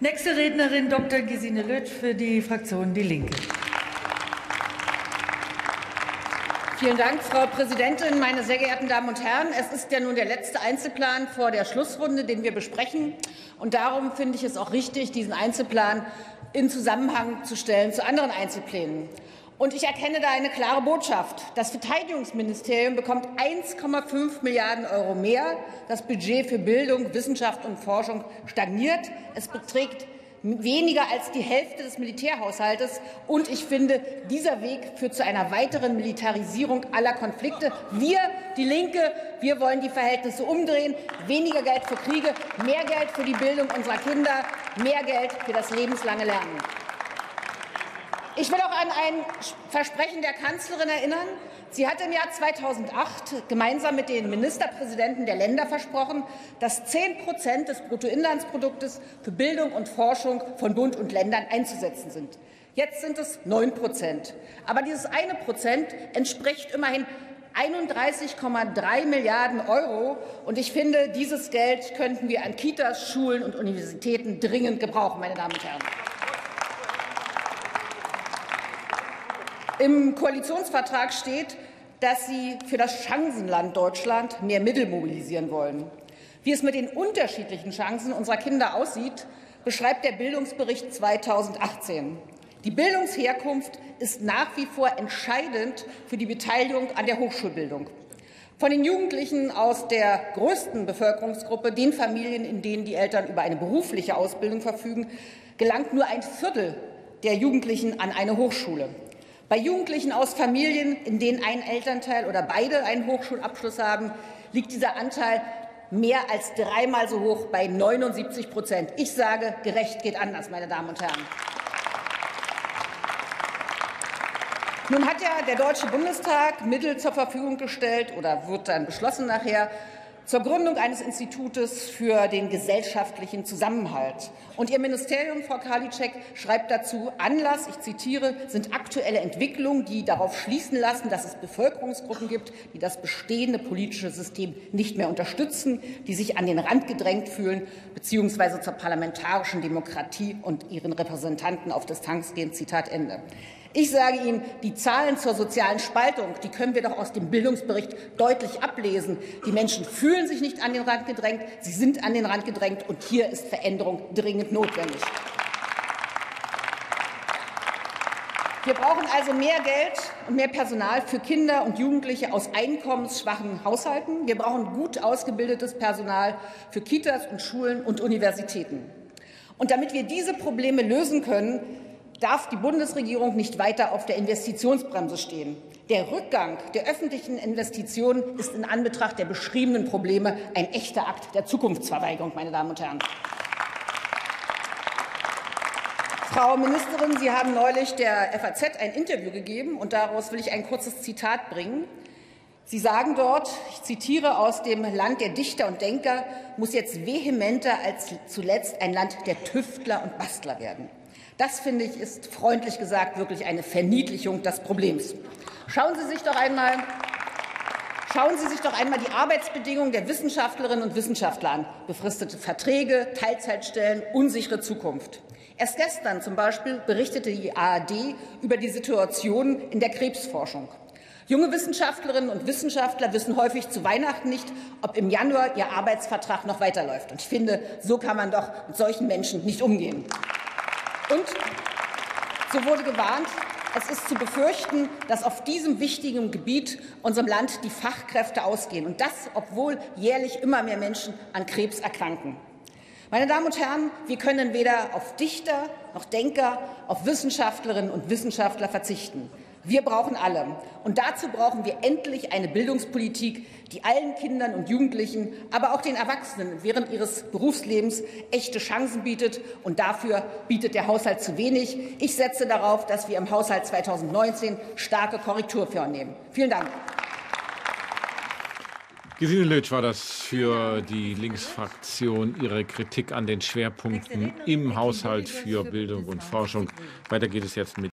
Nächste Rednerin Dr. Gesine Lötsch für die Fraktion Die Linke. Vielen Dank, Frau Präsidentin, meine sehr geehrten Damen und Herren! Es ist ja nun der letzte Einzelplan vor der Schlussrunde, den wir besprechen. Und darum finde ich es auch richtig, diesen Einzelplan in Zusammenhang zu stellen zu anderen Einzelplänen. Und ich erkenne da eine klare Botschaft. Das Verteidigungsministerium bekommt 1,5 Milliarden Euro mehr. Das Budget für Bildung, Wissenschaft und Forschung stagniert. Es beträgt weniger als die Hälfte des Militärhaushaltes. Und ich finde, dieser Weg führt zu einer weiteren Militarisierung aller Konflikte. Wir, die Linke, wir wollen die Verhältnisse umdrehen. Weniger Geld für Kriege, mehr Geld für die Bildung unserer Kinder, mehr Geld für das lebenslange Lernen. Ich will auch an ein Versprechen der Kanzlerin erinnern. Sie hat im Jahr 2008 gemeinsam mit den Ministerpräsidenten der Länder versprochen, dass 10 Prozent des Bruttoinlandsproduktes für Bildung und Forschung von Bund und Ländern einzusetzen sind. Jetzt sind es 9 Prozent. Aber dieses eine Prozent entspricht immerhin 31,3 Milliarden Euro. Und ich finde, dieses Geld könnten wir an Kitas, Schulen und Universitäten dringend gebrauchen, meine Damen und Herren. Im Koalitionsvertrag steht, dass Sie für das Chancenland Deutschland mehr Mittel mobilisieren wollen. Wie es mit den unterschiedlichen Chancen unserer Kinder aussieht, beschreibt der Bildungsbericht 2018. Die Bildungsherkunft ist nach wie vor entscheidend für die Beteiligung an der Hochschulbildung. Von den Jugendlichen aus der größten Bevölkerungsgruppe, den Familien, in denen die Eltern über eine berufliche Ausbildung verfügen, gelangt nur ein Viertel der Jugendlichen an eine Hochschule. Bei Jugendlichen aus Familien, in denen ein Elternteil oder beide einen Hochschulabschluss haben, liegt dieser Anteil mehr als dreimal so hoch bei 79 Prozent. Ich sage, gerecht geht anders, meine Damen und Herren. Nun hat ja der Deutsche Bundestag Mittel zur Verfügung gestellt oder wird dann beschlossen nachher zur Gründung eines Institutes für den gesellschaftlichen Zusammenhalt. Und Ihr Ministerium, Frau Karliczek, schreibt dazu, Anlass, ich zitiere, sind aktuelle Entwicklungen, die darauf schließen lassen, dass es Bevölkerungsgruppen gibt, die das bestehende politische System nicht mehr unterstützen, die sich an den Rand gedrängt fühlen, beziehungsweise zur parlamentarischen Demokratie und ihren Repräsentanten auf Distanz gehen. Zitat Ende. Ich sage Ihnen, die Zahlen zur sozialen Spaltung, die können wir doch aus dem Bildungsbericht deutlich ablesen. Die Menschen fühlen sich nicht an den Rand gedrängt, sie sind an den Rand gedrängt, und hier ist Veränderung dringend notwendig. Wir brauchen also mehr Geld und mehr Personal für Kinder und Jugendliche aus einkommensschwachen Haushalten. Wir brauchen gut ausgebildetes Personal für Kitas und Schulen und Universitäten. Und damit wir diese Probleme lösen können, darf die Bundesregierung nicht weiter auf der Investitionsbremse stehen. Der Rückgang der öffentlichen Investitionen ist in Anbetracht der beschriebenen Probleme ein echter Akt der Zukunftsverweigerung, meine Damen und Herren. Frau Ministerin, Sie haben neulich der FAZ ein Interview gegeben, und daraus will ich ein kurzes Zitat bringen. Sie sagen dort, ich zitiere aus dem Land der Dichter und Denker, muss jetzt vehementer als zuletzt ein Land der Tüftler und Bastler werden. Das, finde ich, ist freundlich gesagt wirklich eine Verniedlichung des Problems. Schauen Sie sich doch einmal Schauen Sie sich doch einmal die Arbeitsbedingungen der Wissenschaftlerinnen und Wissenschaftler an. Befristete Verträge, Teilzeitstellen, unsichere Zukunft. Erst gestern zum Beispiel berichtete die ARD über die Situation in der Krebsforschung. Junge Wissenschaftlerinnen und Wissenschaftler wissen häufig zu Weihnachten nicht, ob im Januar ihr Arbeitsvertrag noch weiterläuft. Und ich finde, so kann man doch mit solchen Menschen nicht umgehen. Und so wurde gewarnt, es ist zu befürchten, dass auf diesem wichtigen Gebiet unserem Land die Fachkräfte ausgehen, und das, obwohl jährlich immer mehr Menschen an Krebs erkranken. Meine Damen und Herren, wir können weder auf Dichter noch Denker, auf Wissenschaftlerinnen und Wissenschaftler verzichten. Wir brauchen alle. Und dazu brauchen wir endlich eine Bildungspolitik, die allen Kindern und Jugendlichen, aber auch den Erwachsenen während ihres Berufslebens echte Chancen bietet. Und dafür bietet der Haushalt zu wenig. Ich setze darauf, dass wir im Haushalt 2019 starke Korrektur vornehmen. Vielen Dank. Gesine Lötsch war das für die Linksfraktion ihre Kritik an den Schwerpunkten im Haushalt für Bildung und Forschung. Weiter geht es jetzt mit